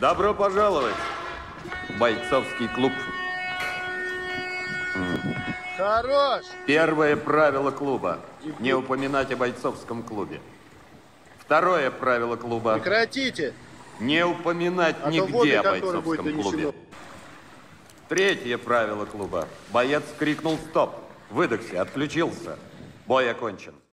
Добро пожаловать в бойцовский клуб. Хорош! Первое правило клуба – не упоминать о бойцовском клубе. Второе правило клуба Прекратите! – не упоминать А нигде о будет бойцовском клубе. Третье правило клуба – боец крикнул «стоп», выдохся, отключился. Бой окончен.